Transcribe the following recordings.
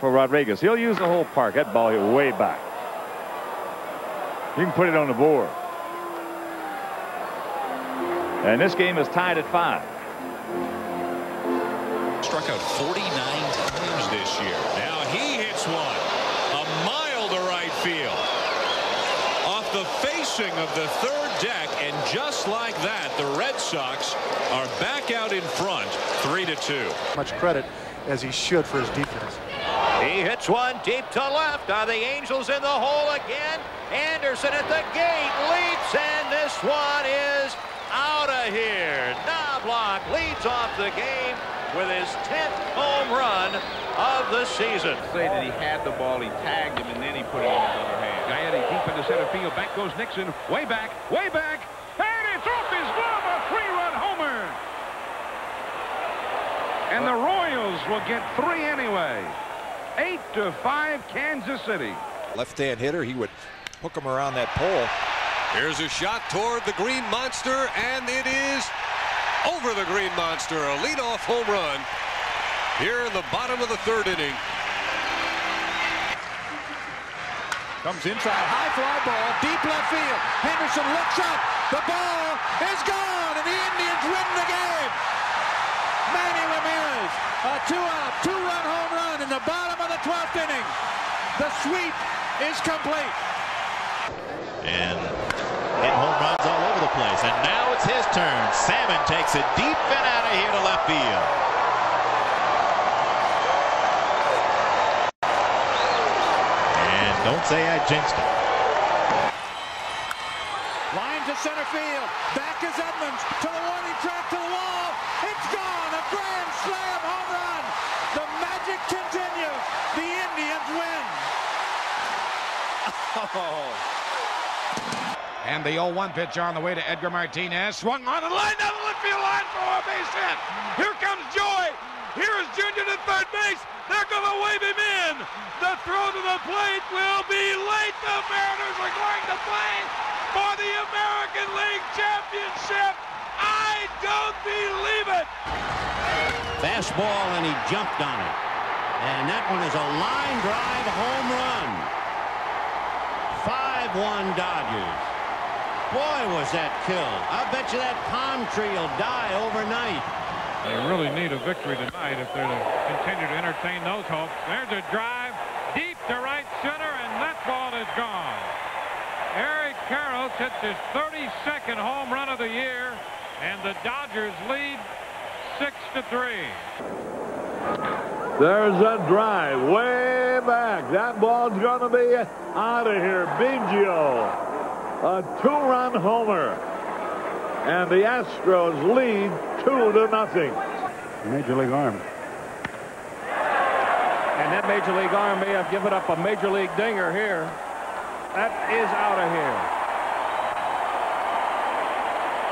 for Rodriguez. He'll use the whole park. That ball hit way back. You can put it on the board. And this game is tied at five. Struck out 49 times this year. Now he hits one. A mile to right field. Off the facing of the third deck. And just like that, the Red Sox are back out in front, 3 to two. Much credit as he should for his defense. He hits one deep to left. Are the Angels in the hole again? Anderson at the gate leaps, and this one is out of here. Knoblauch leads off the game with his 10th home run of the season. Say that he had the ball, he tagged him, and then he put it in his other hand. Gaetti deep into center field. Back goes Nixon. Way back, way back. And it's off his glove, a three-run homer. And the Royals will get three anyway. Eight to five, Kansas City. Left-hand hitter, he would hook him around that pole. Here's a shot toward the Green Monster, and it is over the Green Monster. A leadoff home run here in the bottom of the third inning. Comes inside, high fly ball, deep left field. Henderson looks up. The ball is gone, and the Indians win the game. Manny Ramirez, a two-out, two-run home run in the bottom of the 12th inning. The sweep is complete. And hit home runs all over the place. And now it's his turn. Salmon takes it deep and out of here to left field. And don't say I jinxed it. Line to center field. Back is Edmonds to the warning track to the wall. It's gone. A grand slam home run. The magic continues. The Indians win. Oh. And the 0-1 pitch on the way to Edgar Martinez. Swung on and line down the left field line for a base hit. Here comes Joy. Here's Junior to third base. They're going to wave him in. The throw to the plate will be late. The Mariners are going to play for the American League Championship. I don't believe it. Fastball, and he jumped on it. And that one is a line drive home run. 5-1 Dodgers. Boy, was that killed. I bet you that palm tree will die overnight. They really need a victory tonight if they're to continue to entertain those hopes. There's a drive deep to right center, and that ball is gone. Eric Karros hits his 32nd home run of the year, and the Dodgers lead 6 to 3. There's a drive way back. That ball's going to be out of here. Biggio, a two-run homer. And the Astros lead two to nothing. Major League arm. And that Major League arm may have given up a Major League dinger here. That is out of here.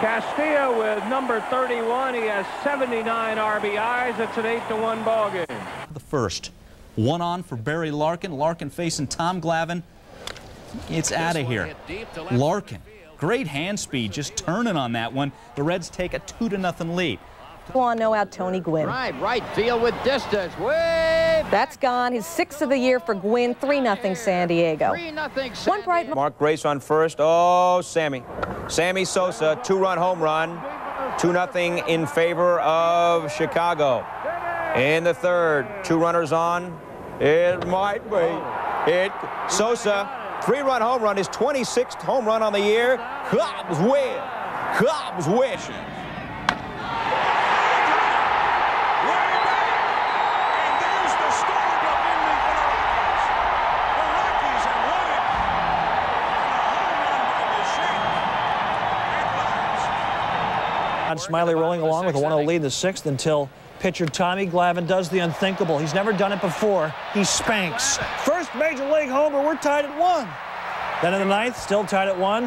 Castilla with number 31. He has 79 RBIs. It's an 8 to 1 ball game. The first. One on for Barry Larkin. Larkin facing Tom Glavine. It's out of here. Larkin. Great hand speed, just turning on that one. The Reds take a 2 to nothing lead. on, no out, Tony Gwynn. Right, right field with distance. Way That's gone. His sixth of the year for Gwynn. 3-0 San Diego. 3 nothing. One bright Mark Grace on first. Oh, Sammy. Sammy Sosa, two-run home run. 2-0 in favor of Chicago. In the third, two runners on. It might be. It Sosa, three-run home run, his 26th home run on the year. Cubs win. Cubs win. Smiley rolling along with a 1-0 lead in the sixth until pitcher Tommy Glavine does the unthinkable. He's never done it before. He spanks. First major league homer. We're tied at one. Then in the ninth, still tied at one.